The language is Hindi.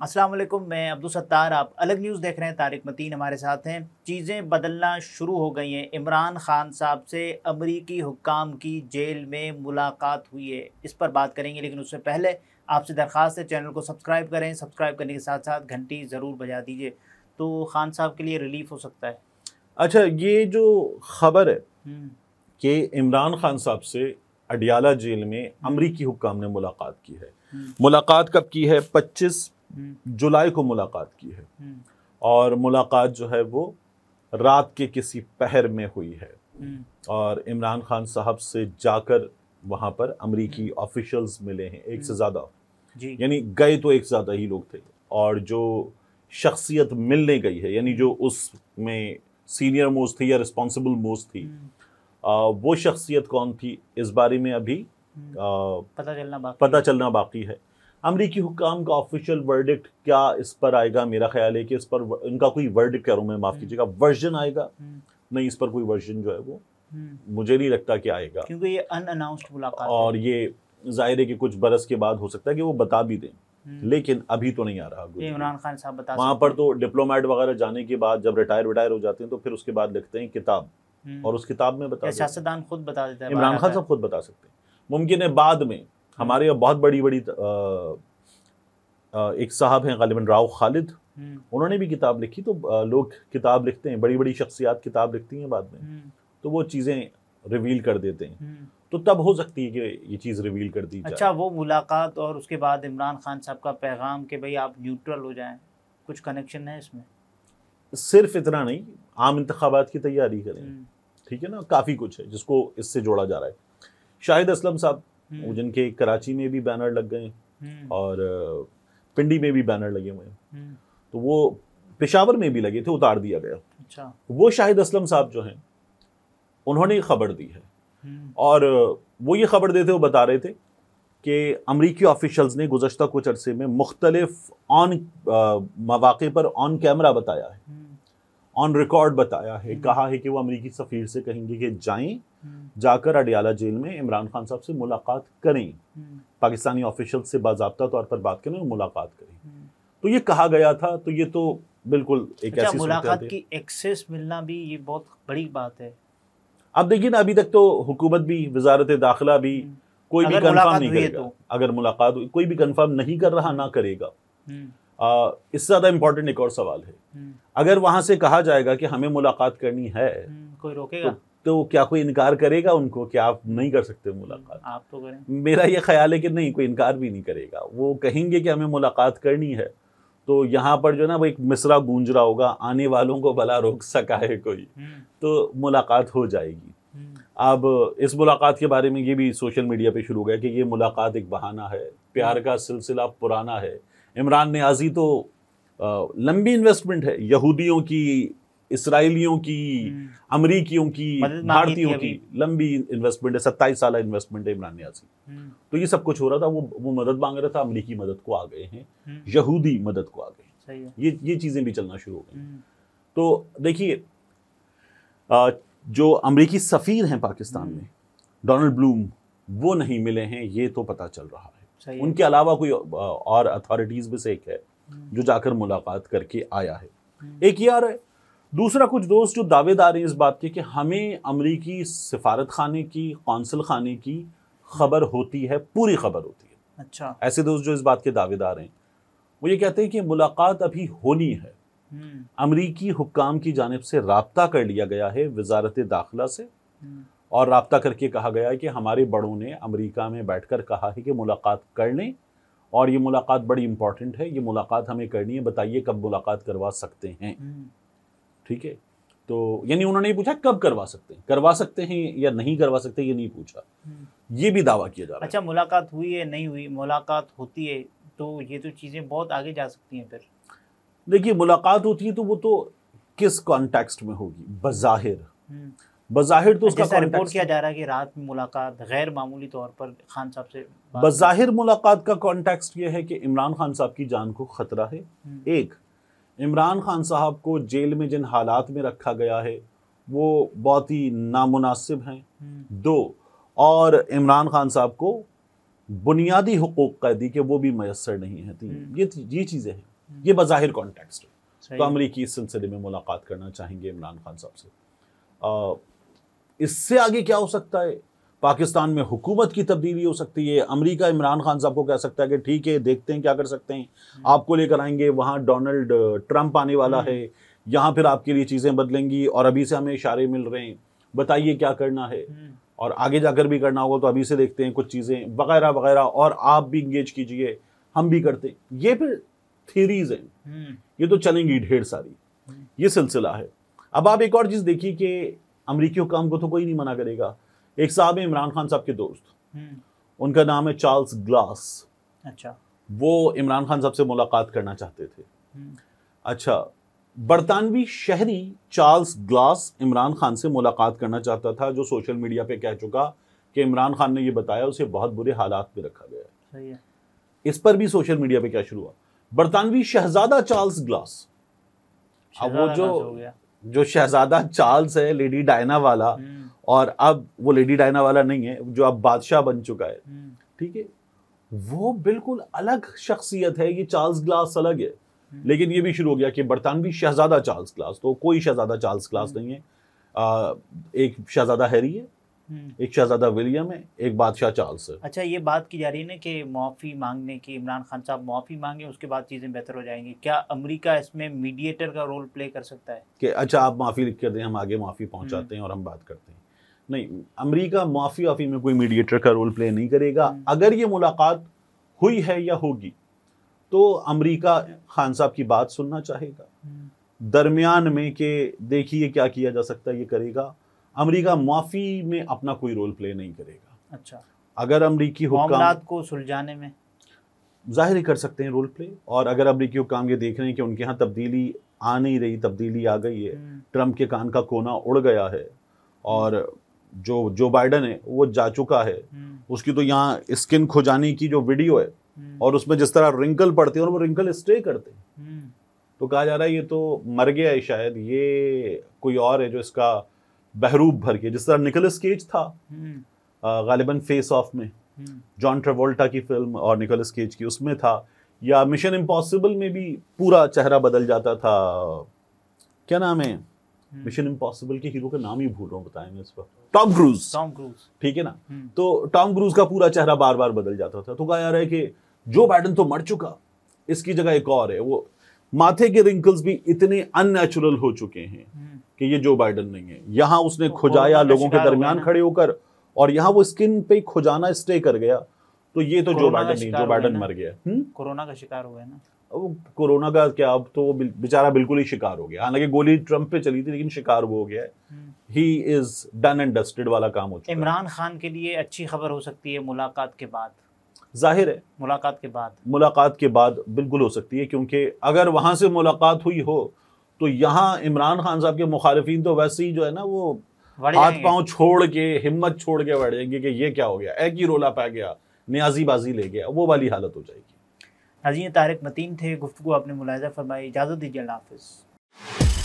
अस्सलाम वालेकुम मैं अब्दुल सत्तार। आप अलग न्यूज़ देख रहे हैं तारिक मतीन हमारे साथ हैं। चीज़ें बदलना शुरू हो गई हैं। इमरान खान साहब से अमरीकी हुक्काम की जेल में मुलाकात हुई है। इस पर बात करेंगे लेकिन उससे पहले आपसे दरख्वास्त है चैनल को सब्सक्राइब करें। सब्सक्राइब करने के साथ साथ घंटी ज़रूर बजा दीजिए तो खान साहब के लिए रिलीफ हो सकता है। अच्छा ये जो खबर है हम्म, कि इमरान खान साहब से अडियाला जेल में अमरीकी हुक्काम ने मुलाकात की है। हम्म, मुलाकात कब की है? 25 हम्म, जुलाई को मुलाकात की है। हम्म, और मुलाकात जो है वो रात के किसी पहर में हुई है। हम्म, और इमरान खान साहब से जाकर वहाँ पर अमरीकी ऑफिशल्स मिले हैं एक से ज़्यादा। यानी गए तो एक से ज़्यादा ही लोग थे। और जो शख्सियत मिलने गई है यानी जो उसमें सीनियर मोस्ट थी या रिस्पॉन्सिबल मोस्ट थी हम्म, आ, वो शख्सियत कौन थी इस बारे में अभी हम्म, आ, पता चलना बाकी पता चलना बाकी है। अमरीकी हुक्काम का ऑफिशियल वर्डिक्ट क्या इस पर आएगा? मेरा ख्याल है कि इस पर इनका कोई वर्डिक्ट कह रहा हूँ मैं माफ़ हम्म। कीजिएगा वर्जन आएगा। हम्म, नहीं इस पर कोई वर्जन जो है वो हम्म, मुझे नहीं लगता कि आएगा। क्योंकि ये अनअनाउंस्ड मुलाकात और ये ज़ाहिर है कि कुछ बरस के बाद हो सकता है कि वो बता भी दें। लेकिन अभी तो नहीं आ रहा इमरान खान साहब बता वहाँ पर तो डिप्लोमेट वगैरह जाने के बाद जब रिटायर विटायर हो जाते हैं तो फिर उसके बाद लिखते हैं किताब। और उस किताब में बता। सियासतदान खुद बता देता है इमरान खान साहब खुद बता सकते हैं। मुमकिन है बाद में हमारे यहाँ बहुत बड़ी बड़ी एक साहब हैं गालिबन राव खालिद। हम्म, उन्होंने भी किताब लिखी तो लोग किताब लिखते हैं बड़ी बड़ी शख्सियात किताब लिखती हैं बाद में। हम्म, तो वो चीज़ें रिवील कर देते हैं। हम्म। तो तब हो सकती है कि ये चीज़ रिवील कर दी अच्छा वो मुलाकात और उसके बाद इमरान खान साहब का पैगाम कि भाई आप न्यूट्रल हो जाएँ कुछ कनेक्शन है इसमें? सिर्फ़ इतना नहीं आम इंतखाबात की तैयारी करें। ठीक है ना? काफ़ी कुछ है जिसको इससे जोड़ा जा रहा है। शाहिद असलम साहब जिनके कराची में भी बैनर लग गए हम्म, और पिंडी में भी बैनर लगे हुए हैं। हम्म, तो वो पेशावर में भी लगे थे उतार दिया गया। अच्छा। वो शाहिद असलम साहब जो हैं उन्होंने खबर दी है। हम्म, और वो ये खबर देते हुए बता रहे थे कि अमरीकी ऑफिशल्स ने गुजशत कुछ अरसे में मुख्तलिफ़ ऑन मौाक़े पर ऑन कैमरा बताया है। हम्म, ऑन रिकॉर्ड बताया है हम्म। कहा है कि वो अमरीकी सफ़ीर से कहेंगे कि जाएँ हम्म, जाकर अडियाला जेल में इमरान खान साहब से मुलाकात करें। हम्म, पाकिस्तानी ऑफिशियल से बाजाबता तौर पर बात करें और मुलाकात करें। तो ये कहा गया था तो ये तो बिल्कुल एक अच्छा ऐसी मुलाकात की एक्सेस मिलना भी ये बहुत बड़ी बात है। अब देखिए ना अभी तक तो हुकूमत भी वजारत दाखिला भी कोई भी कंफर्म नहीं करेगा। तो। अगर मुलाकात हुई कोई भी कंफर्म नहीं कर रहा ना करेगा। इससे ज़्यादा इंपॉर्टेंट एक और सवाल है। हम्म, अगर वहाँ से कहा जाएगा कि हमें मुलाकात करनी है हम्म, कोई रोकेगा? तो तो क्या कोई इनकार करेगा उनको कि आप नहीं कर सकते मुलाकात? आप तो करें। मेरा ये ख्याल है कि नहीं कोई इनकार भी नहीं करेगा। वो कहेंगे कि हमें मुलाकात करनी है तो यहाँ पर जो ना वो एक मिसरा गूंज रहा होगा आने वालों को भला रोक सका है कोई। हम्म, तो मुलाकात हो जाएगी। हम्म, अब इस मुलाकात के बारे में ये भी सोशल मीडिया पे शुरू हो गया कि ये मुलाकात एक बहाना है। प्यार का सिलसिला पुराना है। इमरान नियाजी तो अ, लंबी इन्वेस्टमेंट है। यहूदियों की इसराइलियों की हम्म, अमरीकियों की भारतीयों की लंबी इन्वेस्टमेंट है। सत्ताईस साल इन्वेस्टमेंट है इमरान नियाजी हम्म, तो ये सब कुछ हो रहा था। वो वो मदद मांग रहा था। अमरीकी मदद को आ गए हैं। हम्म, यहूदी मदद को आ गए हैं। ये ये चीज़ें भी चलना शुरू हो गई। तो देखिए जो अमरीकी सफ़ीर हैं पाकिस्तान। में डोनाल्ड ब्लूम वो नहीं मिले हैं। ये तो पता चल रहा है। उनके अलावा कोई और अथॉरिटीज़ में से एक है हम्म, जो जाकर मुलाकात करके आया है। हम्म, एक ये आ रहा है दूसरा कुछ दोस्त जो दावेदार हैं इस बात के कि हमें अमरीकी सिफारत खाने की कौंसल खाने की खबर होती है पूरी खबर होती है। अच्छा। ऐसे दोस्त जो इस बात के दावेदार हैं वो ये कहते हैं कि मुलाकात अभी होनी है। हम्म, अमरीकी हुक्काम की जानब से रबता कर लिया गया है वजारत दाखिला से और रबता करके कहा गया है कि हमारे बड़ों ने अमेरिका में बैठकर कहा है कि मुलाकात कर लें और ये मुलाकात बड़ी इंपॉर्टेंट है ये मुलाकात हमें करनी है बताइए कब मुलाकात करवा सकते हैं। हम्म, ठीक है? तो यानी उन्होंने पूछा कब करवा सकते हैं? करवा सकते हैं या नहीं करवा सकते ये नहीं पूछा। हम्म। ये भी दावा किया जा रहा है। अच्छा मुलाकात हुई है नहीं हुई मुलाकात होती है तो ये तो चीज़ें बहुत आगे जा सकती हैं फिर। देखिए मुलाकात होती है तो वो तो किस कॉन्टेक्स्ट में होगी? बज़ाहिर। हम्म, बज़ाहिर तो उसका रिपोर्ट किया जा रहा है कि रात में मुलाकात गैर मामूली तौर पर खान साहब से बज़ाहिर मुलाकात का कॉन्टेक्स्ट ये है कि इमरान खान साहब की जान को ख़तरा है। हम्म, एक इमरान खान साहब को जेल में जिन हालात में रखा गया है वो बहुत ही नामुनासिब हैं। हम्म, दो और इमरान खान साहब को बुनियादी हकूक कैदी के वो भी मैसर नहीं है हम्म। ये ये चीज़ें हैं। ये बज़ाहिर कॉन्टेक्स्ट है। तो अमरीकी इस सिलसिले में मुलाकात करना चाहेंगे इमरान खान साहब से। इससे आगे क्या हो सकता है? पाकिस्तान में हुकूमत की तब्दीली हो सकती है। अमेरिका इमरान खान साहब को कह सकता है कि ठीक है देखते हैं क्या कर सकते हैं। आपको लेकर आएँगे वहाँ डोनाल्ड ट्रंप आने वाला हम्म। है। यहाँ फिर आपके लिए चीज़ें बदलेंगी और अभी से हमें इशारे मिल रहे हैं। बताइए क्या करना है। हम्म, और आगे जाकर भी करना होगा तो अभी से देखते हैं कुछ चीज़ें वगैरह वगैरह और आप भी इंगेज कीजिए। हम भी करते हैं। ये फिर थीरीज हैं। हम्म, ये तो चलेंगी ढेर सारी। ये सिलसिला है। अब आप एक और चीज़ देखिए कि अमरीकी हुकाम को तो कोई नहीं मना करेगा। एक साहब है इमरान खान साहब के दोस्त। हम्म, उनका नाम है चार्ल्स ग्लास। अच्छा। वो इमरान खान साहब से मुलाकात करना चाहते थे। हम्म, अच्छा बरतानवी शहरी चार्ल्स ग्लास इमरान खान से मुलाकात करना चाहता था जो सोशल मीडिया पे कह चुका कि इमरान खान ने ये बताया उसे बहुत बुरे हालात में रखा गया है। सही है। इस पर भी सोशल मीडिया पे क्या शुरू हुआ? बरतानवी शहजादा चार्ल्स ग्लास। अब वो जो- हो गया। जो शहजादा चार्ल्स है लेडी डायना वाला हम्म, और अब वो लेडी डायना वाला नहीं है जो अब बादशाह बन चुका है हम्म, ठीक है वो बिल्कुल अलग शख्सियत है ये चार्ल्स ग्लास अलग है हम्म। लेकिन ये भी शुरू हो गया कि बरतानवी शहजादा चार्ल्स क्लास तो कोई शहजादा चार्ल्स ग्लास हम्म। नहीं है आ, एक शहजादा हैरी है। एक शहजादा विलियम है एक बादशाह चार्ल्स है। अच्छा ये बात की जा रही है ना कि मुआफ़ी मांगने की इमरान खान साहब मुआफ़ी मांगे उसके बाद चीज़ें बेहतर हो जाएँगी। क्या अमेरिका इसमें मीडिएटर का रोल प्ले कर सकता है? कि अच्छा आप माफ़ी लिख कर दें हम आगे माफ़ी पहुंचाते हम्म। हैं और हम बात करते हैं। नहीं अमेरिका माफ़ी वाफ़ी में कोई मीडिएटर का रोल प्ले नहीं करेगा। हम्म। अगर ये मुलाकात हुई है या होगी तो अमेरिका खान साहब की बात सुनना चाहेगा। दरमियान में कि देखिए क्या किया जा सकता है ये करेगा। अमेरिका माफ़ी में अपना कोई रोल प्ले नहीं करेगा। अच्छा। अगर अमरीकी हुक्म को सुलझाने में? ज़ाहिर ही कर सकते हैं रोल प्ले और अगर अमरीकी हुक्म ये देख रहे हैं कि उनके यहाँ तब्दीली आ नहीं रही तब्दीली आ गई है। हम्म, ट्रंप के कान का कोना उड़ गया है। और जो जो बाइडन है वो जा चुका है। हम्म, उसकी तो यहाँ स्किन खुजाने की जो वीडियो है हम्म, और उसमें जिस तरह रिंकल पड़ते हैं और वो रिंकल स्टे करते हैं। तो कहा जा रहा है ये तो मर गया है शायद। ये कोई और है जो इसका बहरूप भर के जिस तरह निकोलस केज था हम्म, गालिबन फेस ऑफ़ में हम्म, जॉन ट्रेवोल्टा की फ़िल्म और निकोलस केज की उसमें था या मिशन इम्पॉसिबल में भी पूरा चेहरा बदल जाता था। क्या नाम है? हम्म। मिशन इम्पॉसिबल के हीरो का नाम ही भूल रहा हूँ बताएँगे इस पर टॉम क्रूज टॉम क्रूज ठीक है ना? हम्म, तो टॉम क्रूज का पूरा चेहरा बार बार बदल जाता था। तो कहा जा रहा है कि जो बाइडन तो मर चुका। इसकी जगह एक और है वो माथे के रिंकल्स भी इतने अननेचुरल हो चुके हैं। हम्म, कि ये जो बाइडन नहीं है। यहाँ उसने तो खुजाया लोगों के दरमियान खड़े होकर और यहाँ वो स्किन पे खुजाना स्टे कर गया। तो ये तो जो बाइडन नहीं जो बाइडन मर गया। हम्म? कोरोना का शिकार हुआ है ना। अब कोरोना का क्या अब तो वो बेचारा बिल्कुल ही शिकार हो गया। हालाँकि गोली ट्रंप पे चली थी लेकिन शिकार वो हो गया है। He is done and dusted वाला काम हो चुका है। इमरान खान के लिए अच्छी खबर हो सकती है मुलाकात के बाद। ज़ाहिर है। मुलाकात के बाद। मुलाकात के बाद बिल्कुल हो सकती है क्योंकि अगर वहाँ से मुलाकात हुई हो तो यहाँ इमरान खान साहब के मुखालफी तो वैसे ही जो है ना वो हाथ। पाँव छोड़ के हिम्मत छोड़ के बैठ जाएँगे कि ये क्या हो गया एक ही रोला पा गया न्याजी बाजी ले गया वो वाली हालत हो जाएगी नाज़रीन तारक मतीन थे गुफ्तु आपने मुलायजा फरमाई इजाज़त दीजिए अल्लाह हाफिज़